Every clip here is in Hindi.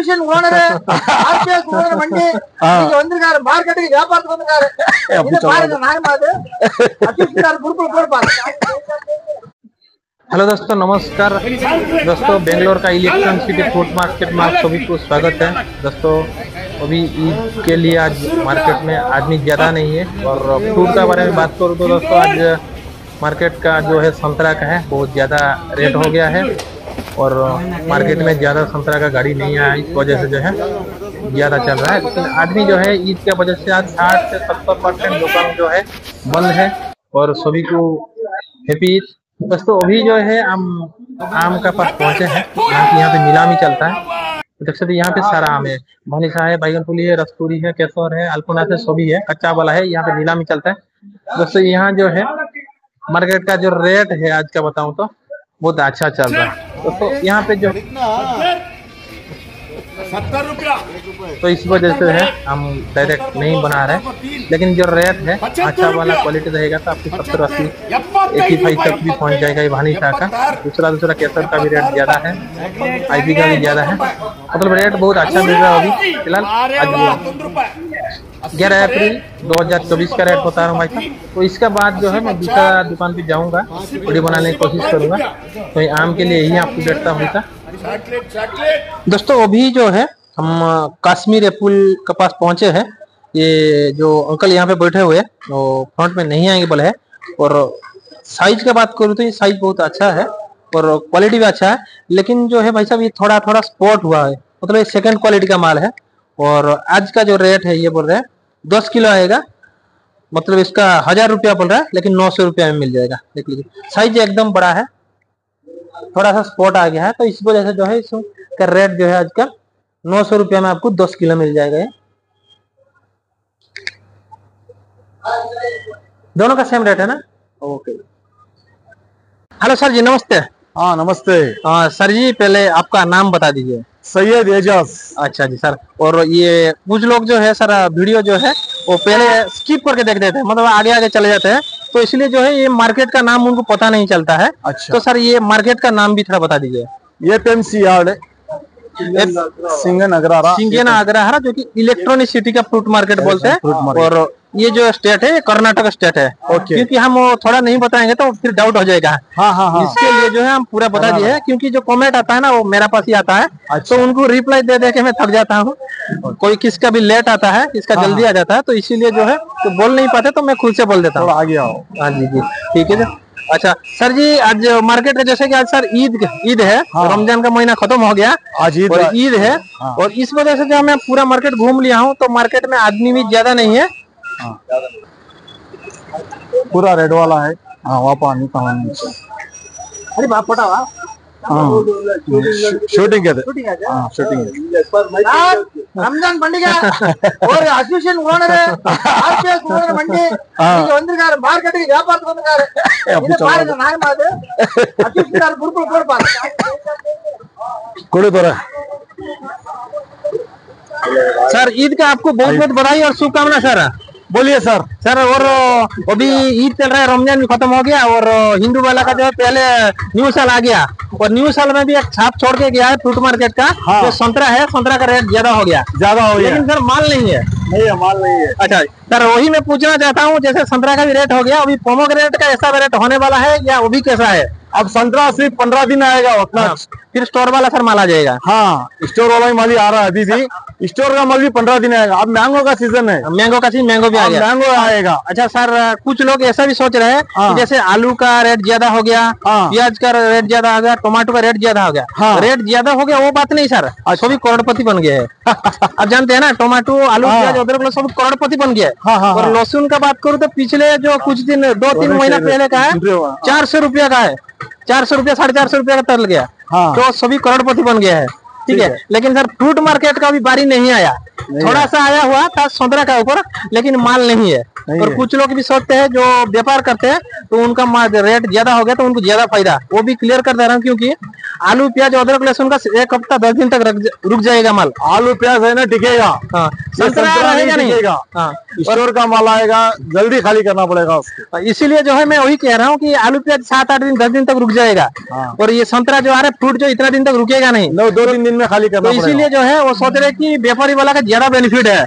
அசிஸ்டன்ட் ஓனர் ஆர்பிஎஸ் ஓனர் வண்டி இங்க வந்திருக்காரு மார்க்கெட்டுக்கு வியாபாரத்துக்கு வந்திருக்காரு இது பாருங்க நியாயமா அது அசிஸ்டன்ட் குரூப்ல போய் பாருங்க हेलो दोस्तों नमस्कार दोस्तों बेंगलोर का इलेक्ट्रॉन सिटी फूड मार्केट में आप सभी को स्वागत है दोस्तों अभी ईद के लिए आज मार्केट में आदमी ज़्यादा नहीं है और फ्रूट का बारे में बात करूँ तो दोस्तों आज मार्केट का जो है संतरा का है बहुत ज़्यादा रेट हो गया है और मार्केट में ज़्यादा संतरा का गाड़ी नहीं आया, इस वजह से जो है ज़्यादा चल रहा है। लेकिन आदमी जो है ईद के वजह से आज साठ से सत्तर परसेंट दुकान जो है बंद है। और सभी को हैप्पी ईद। दोस्तों अभी जो है हम आम का पास पहुँचे हैं। यहाँ यहाँ पे नीलामी चलता है। तो देख सकते यहाँ पे सारा आम है। भनीसा है बैगन पुली है, रस्तूरी है, केसर है, अल्पना है सभी है। कच्चा वाला है, यहाँ पे नीलामी चलता है। दोस्तों यहाँ जो है, मार्केट का जो रेट है आज का बताऊँ तो बहुत अच्छा चल रहा है। दोस्तों यहाँ पे जो सत्तर रुपया। तो इस वजह से है हम डायरेक्ट नहीं बना रहे। लेकिन जो रेट है अच्छा वाला क्वालिटी रहेगा तो आपकी सत्तर अस्सी एटी फाइव तक भी पहुँच जाएगा ये भानी शाह का दूसरा दूसरा केसर का भी रेट ज़्यादा है। आईपी का भी ज़्यादा है। मतलब रेट बहुत अच्छा मिल रहा है अभी फ़िलहाल आज ग्यारह अप्रैल 2024 का रेट बता रहा हूँ भाई साहब तो इसके बाद जो है मैं दूसरा दुकान पे जाऊँगा वीडियो बनाने की कोशिश करूँगा। तो आम के लिए यही आपको बैठता हूँ दोस्तों अभी जो है, हम कश्मीर एप्पल के पास पहुँचे हैं। ये जो अंकल यहाँ पे बैठे हुए हैं, वो फ्रंट में नहीं आएँगे बोले है। और साइज़ की बात करूँ तो ये साइज़ बहुत अच्छा है और क्वालिटी भी अच्छा है। लेकिन जो है भाई साहब, ये थोड़ा थोड़ा स्पॉट हुआ है। मतलब ये सेकंड क्वालिटी का माल है। और आज का जो रेट है ये बोल रहे हैं दस किलो आएगा। मतलब इसका हज़ार रुपया बोल रहा है लेकिन नौ सौ रुपया में मिल जाएगा। देख लीजिए साइज़ एकदम बड़ा है। थोड़ा सा स्पॉट आ गया है तो इस वजह से जो है इसका रेट जो है आज का नौ सौ रुपया में आपको दस किलो मिल जाएगा ये। दोनों का सेम रेट है ना? ओके हेलो सर जी नमस्ते। हाँ नमस्ते। आ, सर जी पहले आपका नाम बता दीजिए। सैयद एजाज अच्छा जी सर। और ये कुछ लोग जो है सर वीडियो जो है वो पहले स्किप करके देख देते हैं मतलब आगे आगे चले जाते हैं। तो इसलिए जो है ये मार्केट का नाम उनको पता नहीं चलता है। अच्छा। तो सर ये मार्केट का नाम भी थोड़ा बता दीजिए। ये पेमसी यार्ड सिंगन अग्रारा सिंगेना अग्रहारा जो कि इलेक्ट्रॉनिक सिटी का फ्रूट मार्केट बोलते हैं। और ये जो स्टेट है ये कर्नाटक स्टेट है। Okay। क्योंकि हम वो थोड़ा नहीं बताएँगे तो फिर डाउट हो जाएगा। हाँ हाँ हाँ। इसके लिए जो है हम पूरा बता दिए हैं क्योंकि जो कमेंट आता है ना वो मेरा पास ही आता है। अच्छा। तो उनको रिप्लाई दे दे के मैं थक जाता हूँ। कोई किसका भी लेट आता है किसका हाँ, जल्दी आ जाता है तो इसीलिए जो है तो बोल नहीं पाते तो मैं खुद से बोल देता हूँ। आगे आओ। हाँ जी जी। ठीक है अच्छा सर जी आज मार्केट में जैसे कि आज सर ईद ईद है हाँ। रमज़ान का महीना खत्म हो गया आज ईद और है। ईद है हाँ। और इस वजह से जो मैं पूरा मार्केट घूम लिया हूँ तो मार्केट में आदमी भी ज़्यादा नहीं है। पूरा रेड वाला है। हाँ वहाँ पानी पानी अरे बाप पटा वाह हाँ। शूटिंग के थे हाँ शूटिंग। ரம்ஜான் பண்டிகை ஒரு அசிஸ்டன்ட் ஓனர் ஆர்பிஎஸ் ஓனர் வண்டி இங்க வந்திருக்காரு மார்க்கெட்டுக்கு வியாபாரத்துக்கு வந்திருக்காரு இது பாருங்க நியாயமா அது அசிஸ்டன்ட் குரூப்ல போய் பாருங்க कोड़ी पर सर ईद का आपको बहुत बहुत बधाई और शुभकामना सर बोलिए सर सर और अभी ईद चल रहा है रमजान भी खत्म हो गया और हिंदू वाला का जो है पहले न्यू साल आ गया और न्यू साल में भी एक छाप छोड़ के गया है फ्रूट मार्केट का। हाँ। जो संतरा है संतरा का रेट ज़्यादा हो गया। ज़्यादा हो गया। लेकिन सर माल नहीं है। नहीं है माल नहीं है। अच्छा सर वही मैं पूछना चाहता हूँ जैसे संतरा का भी रेट हो गया अभी पोमो का रेट का ऐसा रेट होने वाला है या वो भी कैसा है? अब संतरा सिर्फ़ पंद्रह दिन आएगा उतना हाँ, फिर स्टोर वाला सर माल आ जाएगा। हाँ स्टोर वाला ही माल ही आ रहा है अभी भी। स्टोर का माल भी पंद्रह दिन आएगा। अब मैंगो का सीज़न है। मैंगो का चीज़ मैंगो भी आ गया। मैंगो आएगा। अच्छा सर कुछ लोग ऐसा भी सोच रहे हैं हाँ। जैसे आलू का रेट ज़्यादा हो गया हाँ। प्याज का रेट ज़्यादा हो गया टमाटो का रेट ज़्यादा हो गया। हाँ। रेट ज़्यादा हो गया वो बात नहीं सर। सभी करोड़पति बन गए हैं। आप जानते हैं ना टमाटो आलू हाँ। प्याज अदरक लोग सब करोड़पति बन गया हाँ, हाँ, और हाँ। लहसुन का बात करूँ तो पिछले जो कुछ दिन दो तीन महीना पहले का है। चार सौ रुपया का है। चार सौ रुपया साढ़े चार सौ रुपया का तल गया। हाँ। तो सभी करोड़पति बन गया है। ठीक है। लेकिन सर फ्रूट मार्केट का अभी बारी नहीं आया। थोड़ा सा आया हुआ था संतरा का ऊपर लेकिन माल नहीं है। नहीं और है। कुछ लोग भी सोचते हैं जो व्यापार करते हैं तो उनका रेट ज़्यादा हो गया तो उनको ज़्यादा फ़ायदा। वो भी क्लियर कर दे रहा हूँ क्योंकि आलू प्याज अदरक लहसुन का एक हफ़्ता दस दिन तक रुक जाएगा माल। आलू प्याज है ना टिकेगा। हाँ। टिकेगा। हाँ। स्टोर का माल आएगा जल्दी खाली करना पड़ेगा उसको। इसीलिए जो है मैं वही कह रहा हूँ कि आलू प्याज सात आठ दिन दस दिन तक रुक जाएगा। हाँ। और ये संतरा जो आ रहा है फ्रूट जो इतना दिन तक रुकेगा नहीं। दो तीन दिन में खाली तो करना इसीलिए जो है वो सोच रहे की व्यापारी वाला का ज़्यादा बेनिफिट है।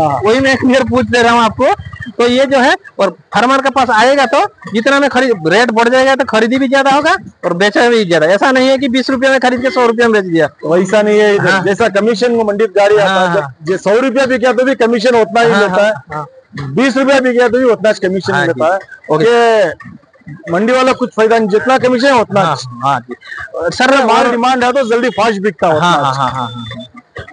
हाँ। वही मैं क्लियर पूछ दे रहा हूँ आपको। तो ये जो है और फार्मर के पास आएगा तो जितना में खरीद रेट बढ़ जाएगा तो खरीदी भी ज़्यादा होगा और बेचा भी ज़्यादा। ऐसा नहीं है कि बीस रुपए में खरीद के सौ रुपए में बेच दिया। वैसा नहीं है हाँ। जैसा कमीशन मंडी गाड़ी आता हाँ, है सौ रुपया भी किया तो भी कमीशन उतना ही हाँ, लेता हाँ, है। बीस रुपया भी किया तो भी उतना कमीशन हाँ लेता है। ओके। मंडी वाला कुछ फ़ायदा नहीं जितना कमीशन है उतना। हाँ हाँ सर माल डिमांड है तो जल्दी फास्ट बिकता है हाँ हाँ हाँ हाँ हाँ।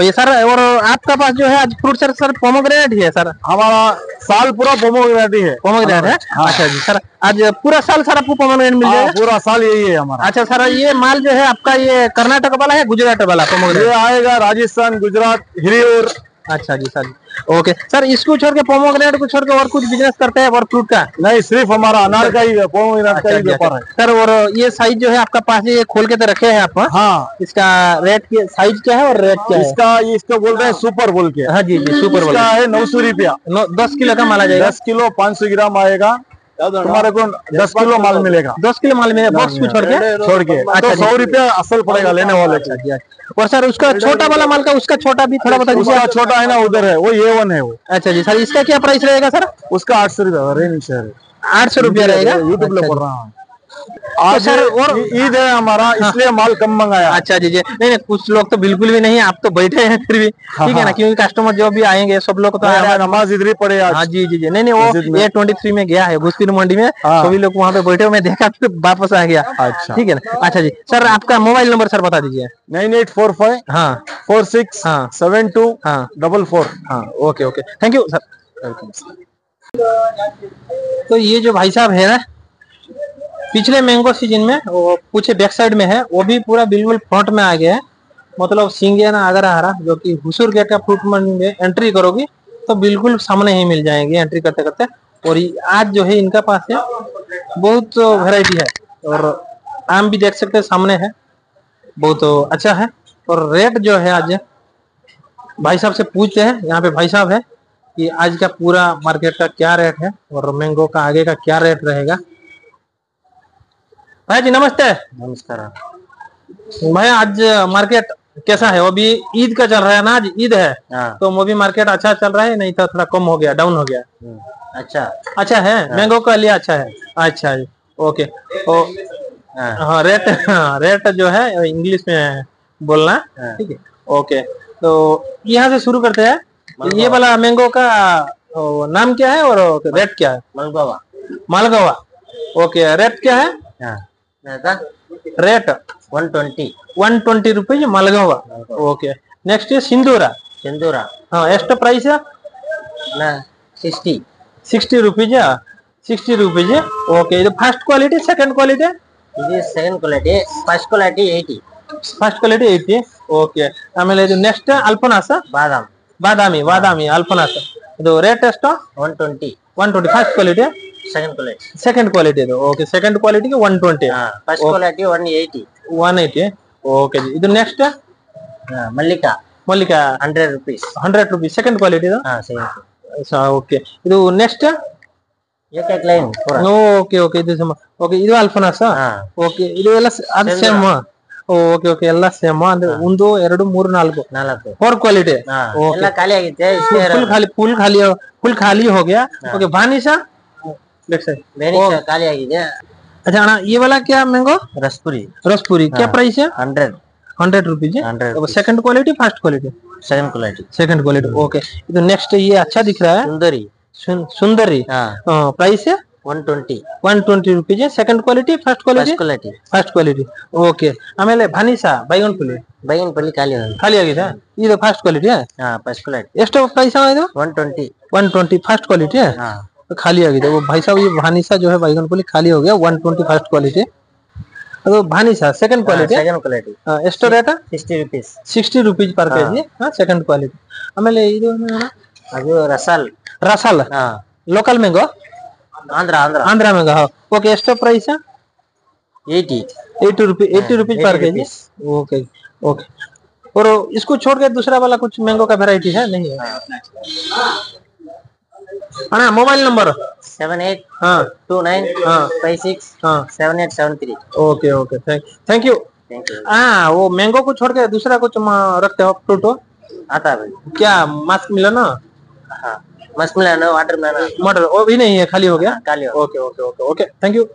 और ये सर और आपका पास जो है आज फ्रूट सर सर पोमोग्रेनेट ही है सर? हमारा साल पूरा पोमोग्रेनेट ही है। पोमोग्रेनेट है? हाँ। अच्छा जी सर आज पूरा साल सर आपको पोमोग्रेनेट मिल हाँ, जाएगा? पूरा साल यही है हमारा। अच्छा सर ये माल जो है आपका ये कर्नाटक वाला है गुजरात वाला पोमोग्रेनेट ये आएगा राजस्थान गुजरात हिरियूर अच्छा जी सर। ओके। सर इसको छोड़ के पोमोग्रेनेट को छोड़ के और कुछ बिज़नेस करते हैं और फ्रूट का? नहीं सिर्फ़ हमारा अनार का ही है का अच्छा ही व्यापार अच्छा। है। सर और ये साइज़ जो है आपका पास ये खोल के तो रखे हैं आप हाँ? हाँ। इसका रेट साइज़ क्या है और रेट क्या है? इसका ये इसको रहे हैं सुपर बोल के। हाँ जी जी सुपर बोल है नौ सौ रुपया। दस किलो का माला जाएगा। दस किलो पाँच सौ ग्राम आएगा। तुम्हारे को दस किलो माल मिलेगा। दस किलो माल मिलेगा बॉक्स को छोड़ के? छोड़ के। अच्छा तो सौ रुपया असल पड़ेगा लेने वाले को। अच्छा अच्छा। और सर उसका छोटा वाला माल का उसका छोटा भी थोड़ा बता दीजिए। छोटा है ना उधर है वो ये वन है वो। अच्छा जी। सर इसका क्या प्राइस रहेगा सर? उसका आठ सौ रुपया रेंज आठ सौ रुपया रहेगा? यूट्यूब अच्छा पढ़ रहा हूँ। आज सर, और- ईद है हमारा इसलिए माल कम मंगाया। अच्छा जी जी। नहीं नहीं कुछ लोग तो बिल्कुल भी नहीं आप तो बैठे हैं फिर भी। ठीक है ना क्योंकि कस्टमर जो भी आएँगे सब लोग तो हैं। नमाज़ इधर ही पड़े हाँ जी जी जी। नहीं नहीं वो ए ट्वेंटी थ्री में गया है घुसपीर मंडी में। हाँ। सभी लोग वहाँ पे बैठे हुए मैं देखा फिर वापस आ गया। अच्छा। ठीक है ना? अच्छा जी। सर आपका मोबाइल नंबर सर बता दीजिए। नाइन एट फोर फाइव हाँ। फोर सिक्स हाँ। सेवन टू हाँ। Double four. हाँ okay okay. Thank you sir तो ये जो भाई साहब है ना पिछले मैंगो सीज़न में, वो पूछे बैक साइड में है, वो भी पूरा बिल्कुल फ्रंट में आ गया है। मतलब सिंगियाना आगरा हरा जो कि हुसूर गेट का फ्रूट मंडी में एंट्री करोगी तो बिल्कुल सामने ही मिल जाएँगे एंट्री करते करते और आज जो है इनका पास है, बहुत वेराइटी है। और आम भी देख सकते सामने है। बहुत अच्छा है। और रेट जो है आज, भाई साहब से पूछते हैं, यहाँ पे भाई साहब है, कि आज का पूरा मार्केट का क्या रेट है, और मैंगो का आगे का क्या रेट रहेगा। भाई जी नमस्ते। नमस्कार। भाई आज मार्केट कैसा है? अभी ईद का चल रहा है ना आज ईद है। हाँ। तो वो भी मार्केट अच्छा चल रहा है नहीं तो थोड़ा कम हो गया डाउन हो गया? अच्छा। अच्छा है? मैंगो का लिए अच्छा है? अच्छा जी ओके ओ हाँ। रेट हाँ रेट जो है इंग्लिश में बोलना। ठीक है? ओके तो यहाँ से शुरू करते हैं। ये वाला मैंगो का नाम क्या है और रेट क्या है? मलगोवा। मालगोवा। ओके रेट क्या है। Rate 120 120 rupees Malgova okay next Sindhura Sindhura हाँ एस्ट price rupees 60 rupees okay first quality second quality second quality first quality first quality 80 okay आमले नेक्स्ट अल्पनास बादाम बादामी बादामी अल्पनास रेट एस्ट 120 120 first quality second quality second quality ಇದು. Okay second ಕ್ವಾಲಿಟಿಗೆ one twenty first quality one eighty one eighty okay G ಇದು next Mallika. Mallika. Hundred rupees hundred rupees second quality ಇದು? ಓಕೆ ಇದು ನೆಕ್ಸ್ಟ್ ಓಕೆ ಓಕೆ ಇದು ಓಕೆ ಇದು ಅಲ್ಫನಾಸ ಓಕೆ ಇದು ಎಲ್ಲ ಅದು ಸೇಮ್ ಓಕೆ ಓಕೆ ಎಲ್ಲ ಸೇಮ್ ಅಂದ್ರೆ ಒಂದು ಎರಡು ಮೂರು ನಾಲ್ಕು. ನಾಲ್ಕು. ಫೋರ್ ಕ್ವಾಲಿಟಿ ಎಲ್ಲ ಖಾಲಿ ಆಗೈತೆ ಫುಲ್ ಖಾಲಿ ಫುಲ್ ಖಾಲಿ ಫುಲ್ ಖಾಲಿ ಹೋಗ್ಯಾ? ಓಕೆ ಬಾನಿಸಾ ओके भानिशा देख सकते ಬೇರೆ ಖಾಲಿ ಆಗಿದೆ अच्छा अना ये वाला क्या मैंगो ರಸ್ಪುರಿ रसपुरी क्या प्राइस है hundred hundred rupees hundred second quality first quality second quality second quality okay तो नेक्स्ट ये अच्छा दिख रहा है ಸುಂದರಿ सुन- सुंदरी ಹಾ प्राइस है one twenty one twenty rupees second quality first quality first quality first quality okay ಆಮೇಲೆ ಭಾನಿಸಾ ಬೈಗನ್ ಪುಲಿ ಬೈಗಿನ ಪಲ್ಲಿ ಖಾಲಿ ಆಗಿದೆ ಖಾಲಿ ಆಗಿದೆ ಇದು ಫಸ್ಟ್ ಕ್ವಾಲಿಟಿ ಹಾ ಫಸ್ಟ್ ಕ್ವಾಲಿಟಿ ಎಷ್ಟು ಪ್ರೈಸ್ ಇದು one twenty one twenty first quality है ಹಾ तो खाली आ गई वो भाई साहब ये भानिसा जो है बैगन पुली खाली हो गया वन ट्वेंटी फर्स्ट क्वालिटी ಅದು ಭಾನಿಸಾ ಸೆಕೆಂಡ್ ಕ್ವಾಲಿಟಿ ಸೆಕೆಂಡ್ ಕ್ವಾಲಿಟಿ ಎಷ್ಟು rate sixty rupees sixty rupees per KG second quality ಆಮೇಲೆ ಇದು ಏನು? ಅದು ರಸಾಲ್ ರಸಾಲ್ ಹಾ local mango Andhra Andhra Andhra mango हाँ ओके एक्स्ट्रा प्राइस है eighty eighty rupee eighty rupees per K G okay okay और इसको छोड़ के दूसरा वाला कुछ मैंगो का वेराइटी है नहीं है हाँ मोबाइल नंबर ಸೆವೆನ್ ಏಟ್ हाँ ಟೂ ನೈನ್ हाँ ಫೈವ್ ಸಿಕ್ಸ್ हाँ seven eight seven three okay okay thank thank you thank you हाँ वो मैंगो को छोड़ के दूसरा कुछ म- रखते हो फ्रूट हो आता है भाई क्या मास्क मिला ना हाँ मस्क मिलाना वाटर मिलाना मटर वो भी नहीं है खाली हो गया काली okay okay okay okay thank you